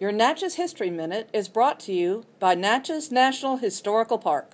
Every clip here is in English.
Your Natchez History Minute is brought to you by Natchez National Historical Park.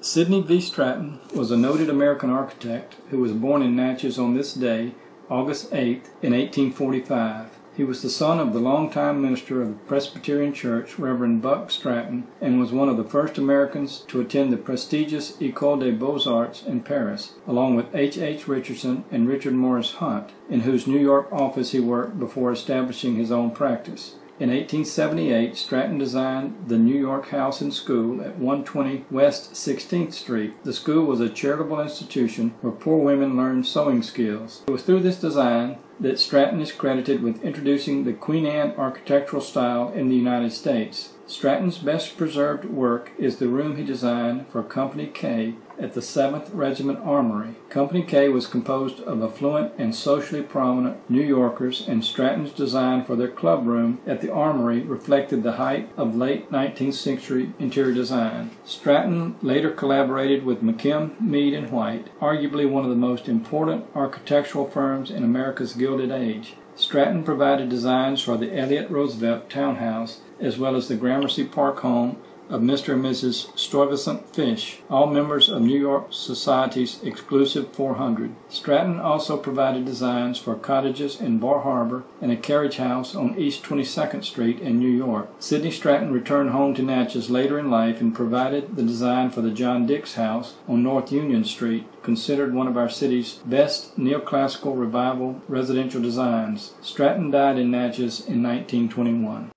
Sidney V. Stratton was a noted American architect who was born in Natchez on this day, August 8, in 1845. He was the son of the longtime minister of the Presbyterian Church, Reverend Buck Stratton, and was one of the first Americans to attend the prestigious École des Beaux-Arts in Paris, along with H. H. Richardson and Richard Morris Hunt, in whose New York office he worked before establishing his own practice. In 1878, Stratton designed the New York House and School at 120 West 16th Street. The school was a charitable institution where poor women learned sewing skills. It was through this design that Stratton is credited with introducing the Queen Anne architectural style in the United States. Stratton's best preserved work is the room he designed for Company K at the 7th Regiment Armory. Company K was composed of affluent and socially prominent New Yorkers, and Stratton's design for their club room at the Armory reflected the height of late 19th century interior design. Stratton later collaborated with McKim, Mead, and White, arguably one of the most important architectural firms in America's Gilded Age. Stratton provided designs for the Elliott Roosevelt townhouse as well as the Gramercy Park home of Mr. and Mrs. Stuyvesant Fish, all members of New York Society's exclusive 400. Stratton also provided designs for cottages in Bar Harbor and a carriage house on East 22nd Street in New York. Sidney Stratton returned home to Natchez later in life and provided the design for the John Dix House on North Union Street, considered one of our city's best neoclassical revival residential designs. Stratton died in Natchez in 1921.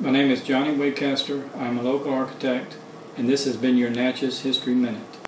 My name is Johnny Waycaster. I'm a local architect, and this has been your Natchez History Minute.